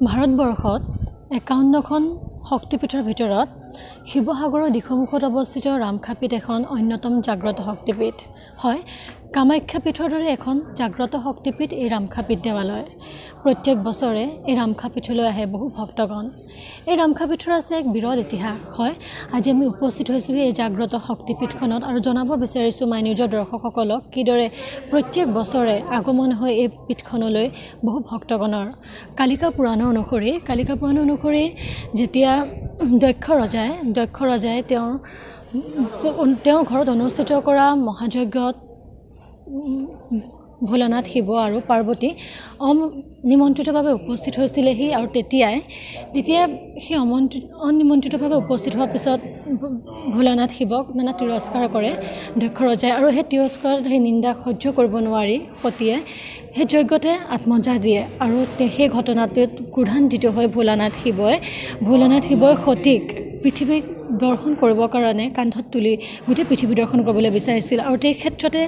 ভাৰতবৰ্ষত একাৱন্নখন শক্তিপীঠৰ ভিতৰত শিৱসাগৰৰ দিখৌমুখত অৱস্থিত ৰামখাপীঠ এখন অন্যতম জাগ্ৰত শক্তিপীঠ। হয় কামাখ্যা পীঠৰ দৰে এখন জাগ্ৰত শক্তিপীঠ এই ৰামখাপীঠ দেৱালয়। প্ৰত্যেক বছৰে এই ৰামখাপীঠলৈ আহে বহু ভক্তগণ। এই ৰামখাপীঠৰ আছে এক বিৰল ইতিহাস। হয় আজি আমি উপস্থিত হৈছোঁ এই জাগ্ৰত শক্তিপীঠখনত আৰু জনাব বিচাৰিছোঁ মাই নিউজৰ দৰ্শকসকলক কিদৰে প্ৰত্যেক বছৰে আগমন হয় এই পীঠখনলৈ বহু ভক্তগণৰ। কালিকা পুৰাণৰ অনুসৰি কালিকা পুৰাণৰ অনুসৰি যেতিয়া দক্ষ ৰজাই দক্ষ ৰজাই তেওঁৰ তেওঁৰ ঘৰত অনুষ্ঠিত কৰা মহাযজ্ঞত ভোলানাথ শিৱ আৰু পাৰ্বতী অনিমন্ত্ৰিতভাৱে উপস্থিত হৈছিলেহি আৰু তেতিয়াই তেতিয়া সেই অমন্ত্ৰিত অনিমন্ত্ৰিতভাৱে উপস্থিত হোৱাৰ পিছত ভোলানাথ শিৱক নানা তিৰস্কাৰ কৰে দক্ষ ৰজাই আৰু সেই তিৰস্কাৰ সেই নিন্দা সহ্য কৰিব নোৱাৰি সতীয়ে সেই যজ্ঞতে আত্মজা দিয়ে আৰু সেই ঘটনাটোত ক্ৰোধান্বিত হৈ ভোলানাথ শিৱই ভোলানাথ শিৱই সতীক পৃথিৱীক দৰ্শন কৰিবৰ কাৰণে কান্ধত তুলি গোটেই পৃথিৱী দৰ্শন কৰিবলৈ বিচাৰিছিল আৰু সেই ক্ষেত্ৰতে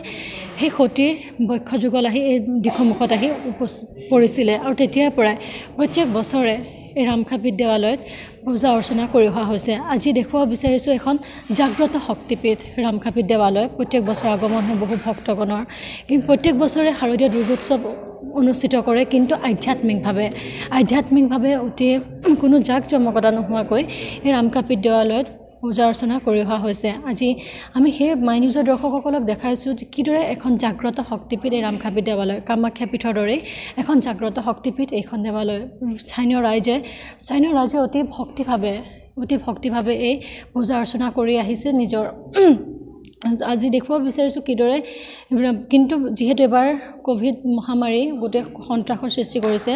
সেই সতীৰ বক্ষযুগল আহি এই দিশমুখত আহি পৰিছিলে। আৰু তেতিয়াৰ পৰাই প্ৰত্যেক বছৰে এই ৰামখাপীঠ দেৱালয়ত পূজা অৰ্চনা কৰি অহা হৈছে। আজি দেখুৱাব বিচাৰিছোঁ এখন জাগ্ৰত শক্তিপীঠ ৰামখাপীঠ দেৱালয়। প্ৰত্যেক বছৰ আগমন হয় বহু ভক্তগণৰ। কিন্তু প্ৰত্যেক বছৰে শাৰদীয় দুৰ্গোৎসৱ অনুষ্ঠিত কৰে কিন্তু আধ্যাত্মিকভাৱে। আধ্যাত্মিকভাৱে অতি কোনো জাক জমকতা নোহোৱাকৈ এই ৰামকাপীঠ দেৱালয়ত পূজা অৰ্চনা কৰি অহা হৈছে। আজি আমি সেই মাই নিউজৰ দৰ্শকসকলক দেখাইছোঁ কিদৰে এখন জাগ্ৰত শক্তিপীঠ এই ৰামখাপীঠ দেৱালয় কামাখ্যা পীঠৰ দৰেই এখন জাগ্ৰত শক্তিপীঠ এইখন দেৱালয় স্থানীয় ৰাইজে স্থানীয় ৰাইজে অতি ভক্তিভাৱে অতি ভক্তিভাৱে এই পূজা অৰ্চনা কৰি আহিছে। নিজৰ আজি দেখুৱাব বিচাৰিছোঁ কিদৰে কিন্তু যিহেতু এবাৰ ক'ভিড মহামাৰী গোটেই সন্ত্ৰাসৰ সৃষ্টি কৰিছে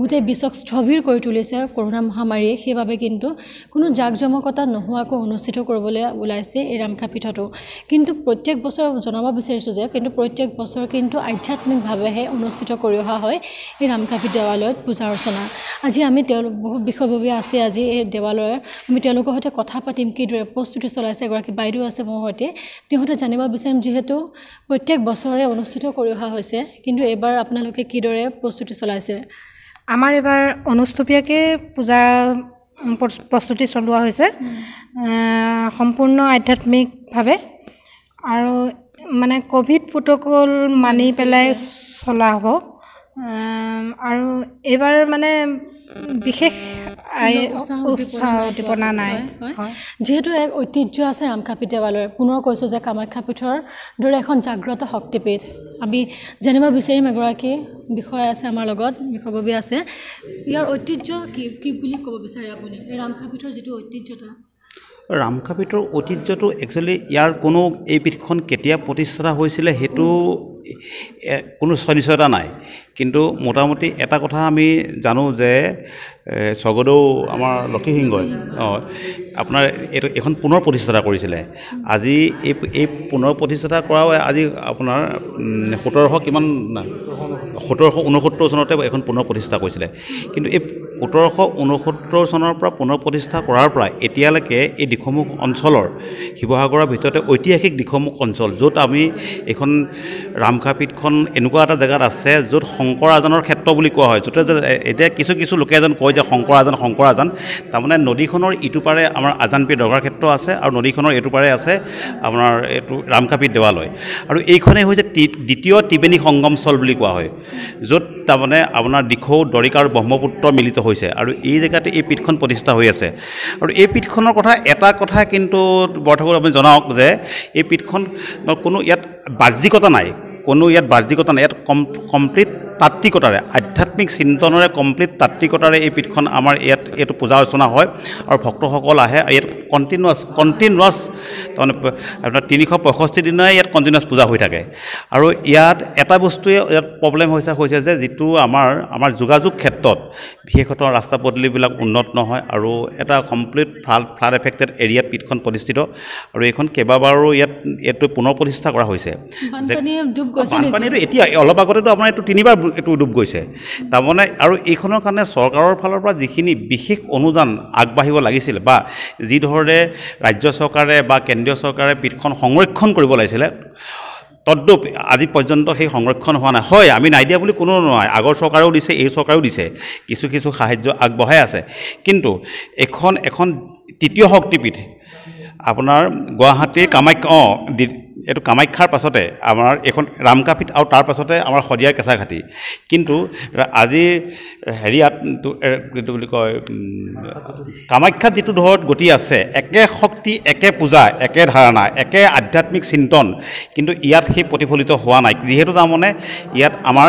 গোটেই বিশ্বক স্থবিৰ কৰি তুলিছে কৰোণা মহামাৰীয়ে সেইবাবে কিন্তু কোনো জাক জমকতা নোহোৱাকৈ অনুষ্ঠিত কৰিবলৈ ওলাইছে এই ৰামখাপীঠতো। কিন্তু প্ৰত্যেক বছৰ জনাব বিচাৰিছোঁ যে কিন্তু প্ৰত্যেক বছৰ কিন্তু আধ্যাত্মিকভাৱেহে অনুষ্ঠিত কৰি অহা হয় এই ৰামখাপীঠ দেৱালয়ত পূজা অৰ্চনা আজি আমি তেওঁলোক বহুত বিষয়ববীয়া আছে আজি এই দেৱালয়ৰ। আমি তেওঁলোকৰ সৈতে কথা পাতিম কিদৰে প্ৰস্তুতি চলাইছে এগৰাকী বাইদেউ আছে মোৰ সৈতে। তেওঁহঁতে জানিব বিচাৰিম যিহেতু প্ৰত্যেক বছৰে অনুষ্ঠিত কৰি অহা হৈছে কিন্তু এইবাৰ আপোনালোকে কিদৰে প্ৰস্তুতি চলাইছে? আমাৰ এইবাৰ অনুষ্টুপীয়াকৈ পূজা প্ৰস্তুতি চলোৱা হৈছে। সম্পূৰ্ণ আধ্যাত্মিকভাৱে আৰু মানে ক'ভিড প্ৰট'কল মানি পেলাই চলা হ'ব। আৰু এইবাৰ মানে বিশেষ উৎসাহ উদ্দীপনা নাই। যিহেতু এক ঐতিহ্য আছে ৰামখাপীঠ দেৱালয়ৰ পুনৰ কৈছোঁ যে কামাখ্যা পীঠৰ দৰে এখন জাগ্ৰত শক্তিপীঠ। আমি জানিব বিচাৰিম এগৰাকী বিষয়া আছে আমাৰ লগত বিষয়ববী আছে। ইয়াৰ ঐতিহ্য কি কি বুলি ক'ব বিচাৰে আপুনি? এই ৰামখাপীঠৰ যিটো ঐতিহ্যতা। ৰামখাপীঠৰ ঐতিহ্যটো একচুৱেলি ইয়াৰ কোনো এই পীঠখন কেতিয়া প্ৰতিষ্ঠা হৈছিলে সেইটো কোনো নিশ্চয়তা নাই। কিন্তু মোটামুটি এটা কথা আমি জানো যে স্বৰ্গদেউ আমাৰ লক্ষীসিংহই অঁ আপোনাৰ এইটো এখন পুনৰ প্ৰতিষ্ঠা কৰিছিলে। আজি এই এই পুনৰ প্ৰতিষ্ঠা কৰাও আজি আপোনাৰ সোতৰশ কিমান সোতৰশ ঊনসত্তৰ চনতে এখন পুনৰ প্ৰতিষ্ঠা কৰিছিলে। কিন্তু এই সোতৰশ ঊনসত্তৰ চনৰ পৰা পুনৰ প্ৰতিষ্ঠা কৰাৰ পৰা এতিয়ালৈকে এই দিশমুখ অঞ্চলৰ শিৱসাগৰৰ ভিতৰতে ঐতিহাসিক দিশমুখ অঞ্চল য'ত আমি এইখন ৰামখাপীঠখন এনেকুৱা এটা জেগাত আছে য'ত শংকৰ আজানৰ ক্ষেত্ৰ বুলি কোৱা হয় য'তে এতিয়া কিছু কিছু লোকে যেন কয় যে শংকৰ আজান শংকৰ আজান তাৰমানে নদীখনৰ ইটো পাৰে আমাৰ আজানপীৰ দৰগাৰ ক্ষেত্ৰ আছে আৰু নদীখনৰ এইটো পাৰে আছে আপোনাৰ এইটো ৰামখাপীঠ দেৱালয়। আৰু এইখনেই হৈছে দ্বিতীয় ত্ৰিবেণী সংগমস্থল বুলি কোৱা হয় য'ত তাৰমানে আপোনাৰ দিখৌ দৰিকা আৰু ব্ৰহ্মপুত্ৰ মিলিত হৈছে আৰু এই জেগাতে এই পীঠখন প্ৰতিষ্ঠা হৈ আছে। আৰু এই পীঠখনৰ কথা এটা কথা কিন্তু বৰঠাকুৰ আপুনি জনাওক যে এই পীঠখন কোনো ইয়াত বাহ্যিকতা নাই। কোনো ইয়াত বাহ্যিকতা নাই ইয়াত কম কমপ্লিট তাত্বিকতাৰে আধ্যাত্মিক চিন্তনেৰে কমপ্লিট তাত্বিকতাৰে এই পীঠখন আমাৰ ইয়াত এইটো পূজা অৰ্চনা হয় আৰু ভক্তসকল আহে ইয়াত কণ্টিনিউৱাছ কণ্টিনিউৱাছ তাৰমানে আপোনাৰ তিনিশ পঁয়ষষ্ঠি দিনাই ইয়াত কণ্টিনিউৱাছ পূজা হৈ থাকে। আৰু ইয়াত এটা বস্তুৱে ইয়াত প্ৰব্লেম হৈছে হৈছে যে যিটো আমাৰ আমাৰ যোগাযোগ ক্ষেত্ৰত বিশেষত ৰাস্তা পদূলিবিলাক উন্নত নহয় আৰু এটা কমপ্লিট ফ্লাড ফ্লাড এফেক্টেড এৰিয়াত পীঠখন প্ৰতিষ্ঠিত আৰু এইখন কেইবাবাৰো ইয়াত এইটো পুনৰ প্ৰতিষ্ঠা কৰা হৈছে। বানপানীটো এতিয়া অলপ আগতেতো আপোনাৰ এইটো তিনিবাৰ এইটো ডুব গৈছে। তাৰমানে আৰু এইখনৰ কাৰণে চৰকাৰৰ ফালৰ পৰা যিখিনি বিশেষ অনুদান আগবাঢ়িব লাগিছিল বা যিধৰণে ৰাজ্য চৰকাৰে বা কেন্দ্ৰীয় চৰকাৰে পীঠখন সংৰক্ষণ কৰিব লাগিছিলে তদ্ৰূপ আজি পৰ্যন্ত সেই সংৰক্ষণ হোৱা নাই। হয় আমি নাই দিয়া বুলি কোনো নহয় আগৰ চৰকাৰেও দিছে এই চৰকাৰেও দিছে। কিছু কিছু সাহাৰ্য আগবঢ়াই আছে। কিন্তু এখন এখন তৃতীয় শক্তিপীঠ আপোনাৰ গুৱাহাটীৰ কামাখ্যা অঁ এইটো কামাখ্যাৰ পাছতে আমাৰ এইখন ৰামকাপীঠ আৰু তাৰ পাছতে আমাৰ শদিয়াৰ কেঁচাঘাটি। কিন্তু ৰা- আজি হেৰিয়াত এইটো বুলি কয় কামাখ্যাত যিটো ধৰক গতি আছে একে শক্তি একে পূজা একে ধাৰণা একে আধ্যাত্মিক চিন্তন কিন্তু ইয়াত সেই প্ৰতিফলিত হোৱা নাই। যিহেতু তাৰমানে ইয়াত আমাৰ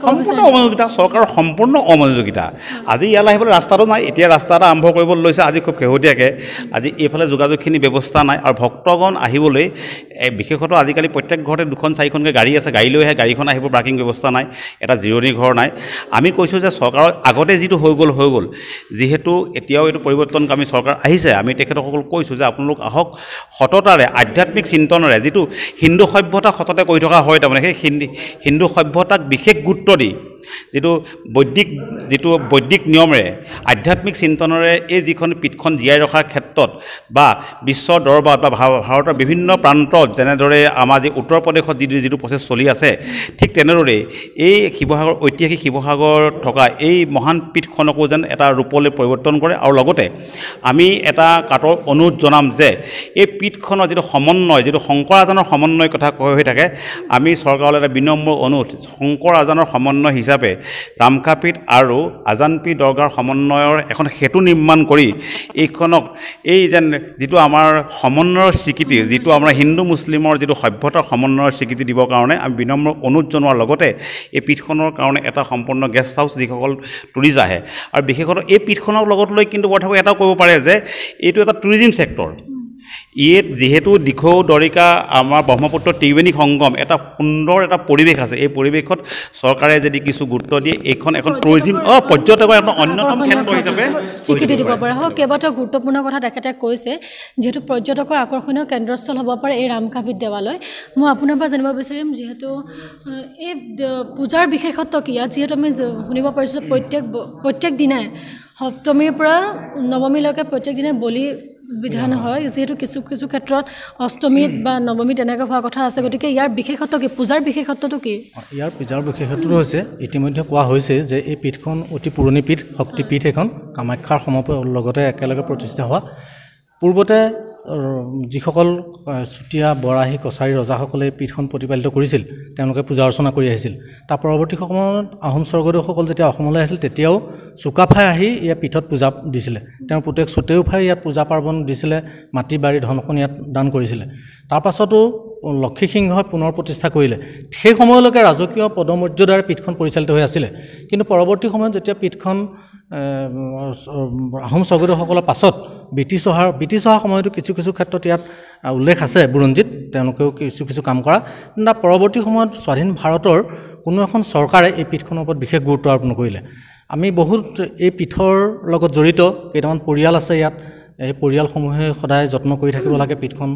সম্পূৰ্ণ অমনোযোগিতা চৰকাৰৰ সম্পূৰ্ণ অমনোযোগিতা। আজি ইয়ালৈ আহিবলৈ ৰাস্তাটো নাই এতিয়া ৰাস্তা এটা আৰম্ভ কৰিবলৈ লৈছে আজি খুব শেহতীয়াকৈ। আজি এইফালে যোগাযোগখিনি ব্যৱস্থা নাই আৰু ভক্তগণ আহিবলৈ বিশেষত আজিকালি প্ৰত্যেক ঘৰতে দুখন চাৰিখনকৈ গাড়ী আছে গাড়ী লৈ আহে গাড়ীখন আহিব পাৰ্কিং ব্যৱস্থা নাই এটা জিৰণি ঘৰ নাই। আমি কৈছোঁ যে চৰকাৰৰ আগতে যিটো হৈ গ'ল হৈ গ'ল যিহেতু এতিয়াও এইটো পৰিৱৰ্তনকামী চৰকাৰ আহিছে আমি তেখেতসকলক কৈছোঁ যে আপোনালোক আহক সততাৰে আধ্যাত্মিক চিন্তনেৰে যিটো হিন্দু সভ্যতা সততে কৰি থকা হয় তাৰমানে সেই হিন্দী হিন্দু সভ্যতাক বিশেষ গুৰুত্ব দি যিটো বৈদিক যিটো বৈদিক নিয়মেৰে আধ্যাত্মিক চিন্তনেৰে এই যিখন পীঠখন জীয়াই ৰখাৰ ক্ষেত্ৰত বা বিশ্বৰ দৰবাৰত বা ভাৰ- ভাৰতৰ বিভিন্ন প্ৰান্তত যেনেদৰে আমাৰ যি উত্তৰ প্ৰদেশত যি যিটো প্ৰচেছ চলি আছে ঠিক তেনেদৰে এই শিৱসাগৰ ঐতিহাসিক শিৱসাগৰত থকা এই মহান পীঠখনকো যেন এটা ৰূপলৈ পৰিৱৰ্তন কৰে আৰু লগতে আমি এটা কাটৰ অনুৰোধ জনাম যে এই পীঠখনৰ যিটো সমন্বয় যিটো শংকৰ আজানৰ সমন্বয় কথা কৈ হৈ থাকে আমি চৰকাৰলৈ এটা বিনম্ৰ অনুৰোধ শংকৰ আজানৰ সমন্বয় হিচাপে ৰামকাপীঠ আৰু আজানপী দৰগাৰ সমন্বয়ৰ এখন সেতু নিৰ্মাণ কৰি এইখনক এই যেন যিটো আমাৰ সমন্বয়ৰ স্বীকৃতি যিটো আমাৰ হিন্দু মুছলিমৰ যিটো সভ্যতাৰ সমন্বয়ৰ স্বীকৃতি দিবৰ কাৰণে আমি বিনম্ৰ অনুৰোধ জনোৱাৰ লগতে এই পীঠখনৰ কাৰণে এটা সম্পূৰ্ণ গেষ্ট হাউচ যিসকল টুৰিষ্ট আহে। আৰু বিশেষত এই পীঠখনক লগত লৈ কিন্তু বৰঠাকুৰ এটাও ক'ব পাৰে যে এইটো এটা টুৰিজিম ছেক্টৰ ইয়াত যিহেতু দিখৌ দৰিকা আমাৰ ব্ৰহ্মপুত্ৰ ত্ৰিবেণী সংগম এটা সুন্দৰ এটা পৰিৱেশ আছে। এই পৰিৱেশত চৰকাৰে যদি কিছু গুৰুত্ব দিয়ে এইখন এখন টুৰিজিম অঁ পৰ্যটকৰ এটা অন্যতম ক্ষেত্ৰ হিচাপে স্বীকৃতি দিব পাৰে। হয়। কেইবাটাও গুৰুত্বপূৰ্ণ কথা তেখেতে কৈছে। যিহেতু পৰ্যটকৰ আকৰ্ষণীয় কেন্দ্ৰস্থল হ'ব পাৰে এই ৰামকাভিত দেৱালয়। মই আপোনাৰ পৰা জানিব বিচাৰিম যিহেতু এই পূজাৰ বিশেষত্ব কি? ইয়াত যিহেতু আমি শুনিব পাৰিছোঁ প্ৰত্যেক প্ৰত্যেক দিনাই সপ্তমীৰ পৰা নৱমীলৈকে প্ৰত্যেক দিনাই বলি বিধান হয় যিহেতু কিছু কিছু ক্ষেত্ৰত অষ্টমীত বা নৱমীত এনেকৈ হোৱা কথা আছে গতিকে ইয়াৰ বিশেষত্ব কি? পূজাৰ বিশেষত্বটো কি? ইয়াৰ পূজাৰ বিশেষত্বটো হৈছে ইতিমধ্যে কোৱা হৈছে যে এই পীঠখন অতি পুৰণি পীঠ শক্তিপীঠ এখন কামাখ্যাৰ সম লগতে একেলগে প্ৰতিষ্ঠা হোৱা। পূৰ্বতে যিসকল চুতীয়া বৰাহী কছাৰী ৰজাসকলে পীঠখন প্ৰতিপালিত কৰিছিল তেওঁলোকে পূজা অৰ্চনা কৰি আহিছিল। তাৰ পৰৱৰ্তী সময়ত আহোম স্বৰ্গদেউসকল যেতিয়া অসমলৈ আহিছিল তেতিয়াও চুকাফাই আহি ইয়াত পীঠত পূজা দিছিলে। তেওঁৰ পুতেক চুতেওফাই ইয়াত পূজা পাৰ্বণ দিছিলে মাটি বাৰী ধন সোণ ইয়াত দান কৰিছিলে। তাৰপাছতো লক্ষী সিংহই পুনৰ প্ৰতিষ্ঠা কৰিলে। সেই সময়লৈকে ৰাজকীয় পদমৰ্যাদাৰে পীঠখন পৰিচালিত হৈ আছিলে। কিন্তু পৰৱৰ্তী সময়ত যেতিয়া পীঠখন আহোম স্বৰ্গদেউসকলৰ পাছত ব্ৰিটিছ অহাৰ ব্ৰিটিছ অহাৰ সময়তো কিছু কিছু ক্ষেত্ৰত ইয়াত উল্লেখ আছে। বুৰঞ্জীত তেওঁলোকেও কিছু কিছু কাম কৰা। কিন্তু পৰৱৰ্তী সময়ত স্বাধীন ভাৰতৰ কোনো এখন চৰকাৰে এই পীঠখনৰ ওপৰত বিশেষ গুৰুত্ব আৰোপ নকৰিলে। আমি বহুত এই পীঠৰ লগত জড়িত। কেইটামান পৰিয়াল আছে ইয়াত। এই পৰিয়ালসমূহে সদায় যত্ন কৰি থাকিব লাগে পীঠখন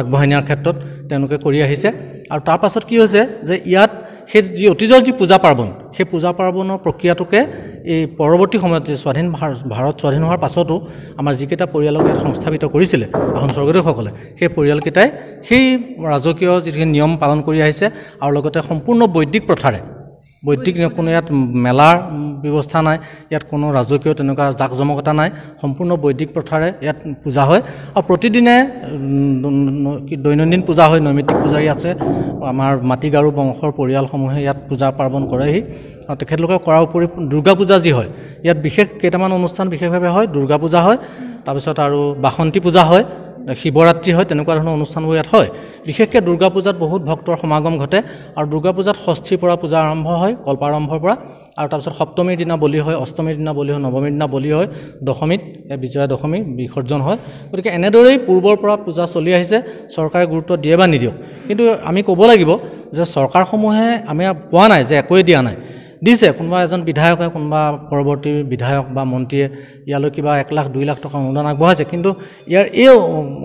আগবঢ়াই নিয়াৰ ক্ষেত্ৰত। তেওঁলোকে কৰি আহিছে। আৰু তাৰ পাছত কি হৈছে যে ইয়াত সেই যি অতীজৰ যি পূজা পাৰ্বণ সেই পূজা পাৰ্বণৰ প্ৰক্ৰিয়াটোকে এই পৰৱৰ্তী সময়ত যে স্বাধীন ভাৰ- ভাৰত স্বাধীন হোৱাৰ পাছতো আমাৰ যিকেইটা পৰিয়ালক ইয়াত সংস্থাপিত কৰিছিলে আহোম স্বৰ্গদেউসকলে সেই পৰিয়ালকেইটাই সেই ৰাজকীয় যিখিনি নিয়ম পালন কৰি আহিছে আৰু লগতে সম্পূৰ্ণ বৈদিক প্ৰথাৰে বৈদিক কোনো ইয়াত মেলাৰ ব্যৱস্থা নাই ইয়াত কোনো ৰাজকীয় তেনেকুৱা জাক জমকতা নাই সম্পূৰ্ণ বৈদিক প্ৰথাৰে ইয়াত পূজা হয়। আৰু প্ৰতিদিনে দৈনন্দিন পূজা হয় নৈমিত্তিক পূজাৰী আছে আমাৰ মাটিগাৰু বংশৰ পৰিয়ালসমূহে ইয়াত পূজা পাৰ্বণ কৰেহি। আৰু তেখেতলোকে কৰাৰ উপৰি দুৰ্গা পূজা যি হয় ইয়াত বিশেষ কেইটামান অনুষ্ঠান বিশেষভাৱে হয় দুৰ্গা পূজা হয় তাৰপিছত আৰু বাসন্তী পূজা হয়। শিৱৰাত্ৰি হয় তেনেকুৱা ধৰণৰ অনুষ্ঠানবোৰ ইয়াত হয়। বিশেষকৈ দুৰ্গা পূজাত বহুত ভক্তৰ সমাগম ঘটে আৰু দুৰ্গা পূজাত ষষ্ঠীৰ পৰা পূজা আৰম্ভ হয় কল্পাৰম্ভৰ পৰা। আৰু তাৰপিছত সপ্তমীৰ দিনা বলি হয় অষ্টমীৰ দিনা বলি হয় নৱমীৰ দিনা বলি হয় দশমীত বিজয়া দশমী বিসৰ্জন হয়। গতিকে এনেদৰেই পূৰ্বৰ পৰা পূজা চলি আহিছে চৰকাৰে গুৰুত্ব দিয়ে বা নিদিয়ক। কিন্তু আমি ক'ব লাগিব যে চৰকাৰসমূহে আমি কোৱা নাই যে একোৱে দিয়া নাই। দিছে কোনোবা এজন বিধায়কে কোনোবা পৰৱৰ্তী বিধায়ক বা মন্ত্ৰীয়ে ইয়ালৈ কিবা এক লাখ দুই লাখ টকা অনুদান আগবঢ়াইছে। কিন্তু ইয়াৰ এই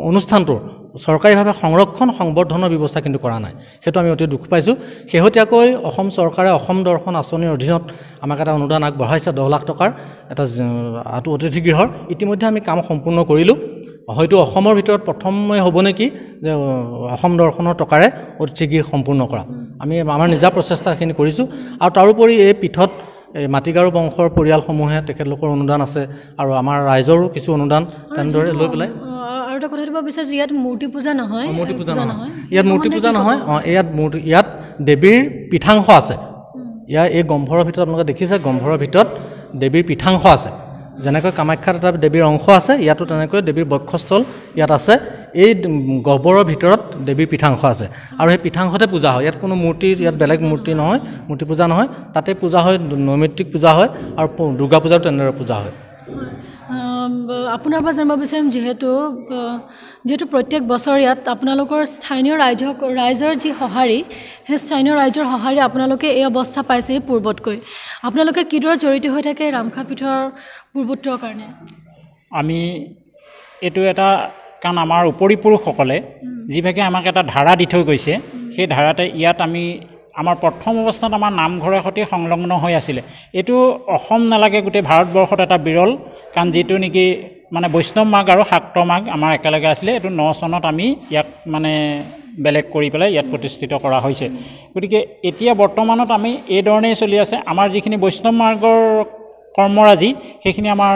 অনুষ্ঠানটোৰ চৰকাৰীভাৱে সংৰক্ষণ সংবৰ্ধনৰ ব্যৱস্থা কিন্তু কৰা নাই। সেইটো আমি অতি দুখ পাইছোঁ। শেহতীয়াকৈ অসম চৰকাৰে অসম দৰ্শন আঁচনিৰ অধীনত আমাক এটা অনুদান আগবঢ়াইছে দহ লাখ টকাৰ এটা জ- আত- অতিথি গৃহৰ ইতিমধ্যে আমি কাম সম্পূৰ্ণ কৰিলোঁ। হয়তো অসমৰ ভিতৰত প্ৰথমে হ'ব নেকি যে অসম দৰ্শনৰ টকাৰে অতিথিগৃহ সম্পূৰ্ণ কৰা। আমি আমাৰ নিজা প্ৰচেষ্টাখিনি কৰিছোঁ। আৰু তাৰোপৰি এই পীঠত এই মাটিগাৰু বংশৰ পৰিয়ালসমূহে তেখেতলোকৰ অনুদান আছে আৰু আমাৰ ৰাইজৰো কিছু অনুদান তেনেদৰে লৈ পেলাই। আৰু এটা কথা দিব বিচাৰিছোঁ ইয়াত মূৰ্তি পূজা নহয়? মূৰ্তি পূজা নহয়। ইয়াত মূৰ্তি পূজা নহয় অঁ ইয়াত মূৰ্তি ইয়াত দেৱীৰ পীঠাংশ আছে। ইয়াৰ এই গম্ভৰৰ ভিতৰত আপোনালোকে দেখিছে গম্ভৰৰ ভিতৰত দেৱীৰ পীঠাংশ আছে। যেনেকৈ কামাখ্যাত এটা দেৱীৰ অংশ আছে ইয়াতো তেনেকৈ দেৱীৰ বক্ষস্থল ইয়াত আছে। এই গহ্বৰৰ ভিতৰত দেৱীৰ পীঠাংশ আছে। আৰু সেই পীঠাংশতে পূজা হয়। ইয়াত কোনো মূৰ্তি ইয়াত বেলেগ মূৰ্তি নহয় মূৰ্তি পূজা নহয়। তাতে পূজা হয় নৈমিত্তিক পূজা হয় আৰু দুৰ্গা পূজাও তেনেদৰে পূজা হয়। আপোনাৰ পৰা জানিব বিচাৰিম যিহেতু যিহেতু প্ৰত্যেক বছৰ ইয়াত আপোনালোকৰ স্থানীয় ৰাইজক ৰাইজৰ যি সঁহাৰি সেই স্থানীয় ৰাইজৰ সঁহাৰি আপোনালোকে এই অৱস্থা পাইছেহি পূৰ্বতকৈ। আপোনালোকে কিদৰে জড়িত হৈ থাকে ৰামখা পীঠৰ পূৰ্বোত্তৰৰ কাৰণে? আমি এইটো এটা কাৰণ আমাৰ উপৰি পুৰুষসকলে যিভাগে আমাক এটা ধাৰা দি থৈ গৈছে সেই ধাৰাতে ইয়াত আমি আমাৰ প্ৰথম অৱস্থাত আমাৰ নামঘৰৰ সৈতে সংলগ্ন হৈ আছিলে। এইটো অসম নালাগে গোটেই ভাৰতবৰ্ষত এটা বিৰল কাৰণ যিটো নেকি মানে বৈষ্ণৱ মাৰ্গ আৰু শাক্ত মাৰ্গ আমাৰ একেলগে আছিলে এইটো ন চনত আমি ইয়াক মানে বেলেগ কৰি পেলাই ইয়াত প্ৰতিষ্ঠিত কৰা হৈছে। গতিকে এতিয়া বৰ্তমানত আমি এই ধৰণেই চলি আছে। আমাৰ যিখিনি বৈষ্ণৱ মাৰ্গৰ কৰ্মৰাজি সেইখিনি আমাৰ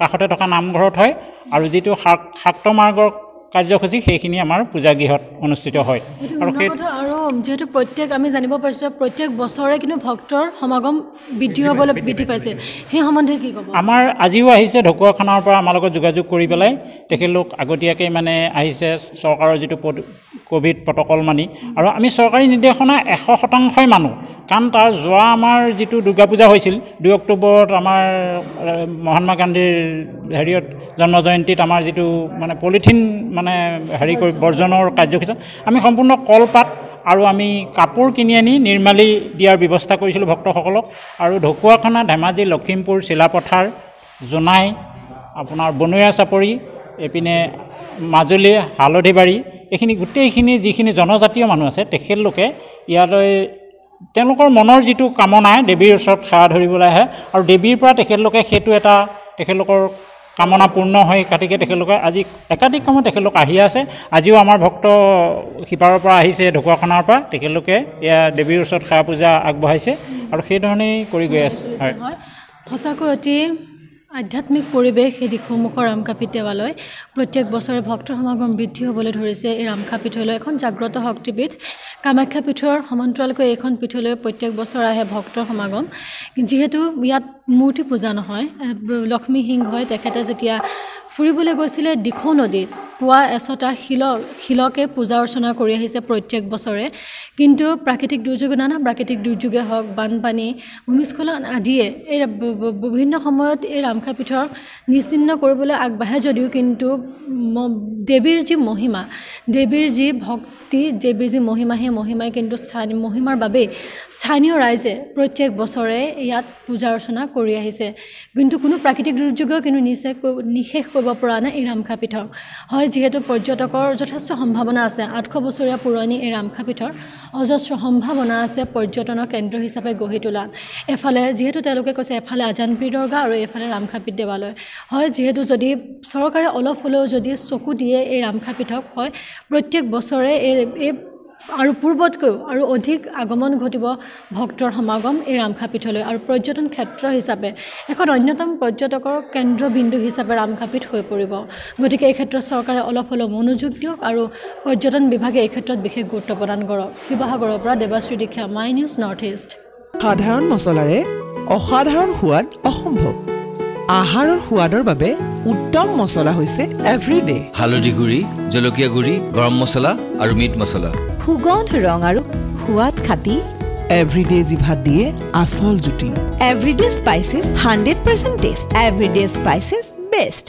কাষতে থকা নামঘৰত হয় আৰু যিটো শাক শাক্ত মাৰ্গৰ কাৰ্যসূচী সেইখিনি আমাৰ পূজাগৃহত অনুষ্ঠিত হয়। আৰু সেই আৰু যিহেতু প্ৰত্যেক আমি জানিব পাৰিছোঁ প্ৰত্যেক বছৰে কিন্তু ভক্তৰ সমাগম বৃদ্ধি হ'বলৈ বৃদ্ধি পাইছে। সেই সম্বন্ধে কি ক'ব? আমাৰ আজিও আহিছে ঢকুৱাখানাৰ পৰা আমাৰ লগত যোগাযোগ কৰি পেলাই তেখেতলোক আগতীয়াকৈ মানে আহিছে চৰকাৰৰ যিটো ক'ভিড প্ৰট'কল মানি। আৰু আমি চৰকাৰী নিৰ্দেশনা এশ শতাংশই মানো। কাৰণ তাৰ যোৱা আমাৰ যিটো দুৰ্গা পূজা হৈছিল দুই অক্টোবৰত আমাৰ মহাত্মা গান্ধীৰ হেৰিয়ত জন্ম জয়ন্তীত আমাৰ যিটো মানে পলিথিন মানে হেৰি কৰি বৰ্জনৰ কাৰ্যসূচী আমি সম্পূৰ্ণ কলপাত আৰু আমি কাপোৰ কিনি আনি নিৰ্মালি দিয়াৰ ব্যৱস্থা কৰিছিলোঁ ভক্তসকলক। আৰু ঢকুৱাখানা ধেমাজি লখিমপুৰ চিলাপথাৰ জোনাই আপোনাৰ বনৰীয়া চাপৰি এইপিনে মাজুলী হালধিবাৰী এইখিনি গোটেইখিনি যিখিনি জনজাতীয় মানুহ আছে তেখেতলোকে ইয়ালৈ তেওঁলোকৰ মনৰ যিটো কামনা দেৱীৰ ওচৰত সেৱা ধৰিবলৈ আহে আৰু দেৱীৰ পৰা তেখেতলোকে সেইটো এটা তেখেতলোকৰ কামনা পূৰ্ণ হয় গতিকে তেখেতলোকে আজি একাধিক কামত তেখেতলোক আহি আছে। আজিও আমাৰ ভক্ত সিপাৰৰ পৰা আহিছে ঢকুৱাখানাৰ পৰা। তেখেতলোকে এয়া দেৱীৰ ওচৰত সেৱা পূজা আগবঢ়াইছে আৰু সেইধৰণেই কৰি গৈ আছে। হয়। সঁচাকৈ অতি আধ্যাত্মিক পৰিৱেশ এই দিশসমূহৰ ৰামকাপীঠ দেৱালয় প্ৰত্যেক বছৰে ভক্তৰ সমাগম বৃদ্ধি হ'বলৈ ধৰিছে। এই ৰামখা পীঠলৈ এখন জাগ্ৰত শক্তিপীঠ কামাখ্যা পীঠৰ সমান্তৰালকৈ এইখন পীঠলৈ প্ৰত্যেক বছৰ আহে ভক্তৰ সমাগম। যিহেতু ইয়াত মূৰ্তি পূজা নহয় লক্ষ্মী সিংহই তেখেতে যেতিয়া ফুৰিবলৈ গৈছিলে দিখৌ নদীত পুৱা এচটা শিলৰ শিলকে পূজা অৰ্চনা কৰি আহিছে প্ৰত্যেক বছৰে। কিন্তু প্ৰাকৃতিক দুৰ্যোগ নানা প্ৰাকৃতিক দুৰ্যোগে হওক বানপানী ভূমিস্খলন আদিয়ে এই বিভিন্ন সময়ত এই ৰামখা পীঠক নিশ্চিন্ন কৰিবলৈ আগবাঢ়ে যদিও কিন্তু দেৱীৰ যি মহিমা দেৱীৰ যি ভক্তি দেৱীৰ যি মহিমা সেই মহিমাই কিন্তু স্থানীয় মহিমাৰ বাবেই স্থানীয় ৰাইজে প্ৰত্যেক বছৰে ইয়াত পূজা অৰ্চনা কৰি আহিছে। কিন্তু কোনো প্ৰাকৃতিক দুৰ্যোগেও কিন্তু কৰিব- নিশেষ কৰিব পৰা নাই এই ৰামখা পীঠক হয় যিহেতু পৰ্যটকৰ যথেষ্ট সম্ভাৱনা আছে। আঠশ বছৰীয়া পুৰণি এই ৰামখা পীঠৰ অজস্ৰ সম্ভাৱনা আছে পৰ্যটনৰ কেন্দ্ৰ হিচাপে গঢ়ি তোলা। এফালে যিহেতু তেওঁলোকে কৈছে এফালে আজানপীৰ দৰগাহ আৰু এইফালে ৰামখাপীঠ দেৱালয়। হয় যিহেতু যদি চৰকাৰে অলপ হ'লেও যদি চকু দিয়ে এই ৰামখা পীঠক হয় প্ৰত্যেক বছৰে এই এই আৰু পূৰ্বতকৈও আৰু অধিক আগমন ঘটিব ভক্তৰ সমাগম এই ৰামখা পীঠলৈ আৰু পৰ্যটন ক্ষেত্ৰ হিচাপে এখন অন্যতম পৰ্যটকৰ কেন্দ্ৰবিন্দু হিচাপে ৰামখা পীঠ হৈ পৰিব। গতিকে এই ক্ষেত্ৰত চৰকাৰে অলপ হ'লেও মনোযোগ দিয়ক আৰু পৰ্যটন বিভাগে এই ক্ষেত্ৰত বিশেষ গুৰুত্ব প্ৰদান কৰক। শিৱসাগৰৰ পৰা Devashree Diksha my news north east. সাধাৰণ মছলাৰে অসাধাৰণ সোৱাদ অসম্ভৱ। আহাৰৰ সোৱাদৰ বাবে উত্তম মছলা হৈছে এভৰিডে হালধি গুড়ি জলকীয়া গুড়ি গৰম মছলা আৰু মিট মছলা। সুগন্ধ ৰং আৰু সোৱাদ খাটি। এভৰিডে জিভাত দিয়ে আচল জুতি। Everyday spices hundred percent taste everyday spices best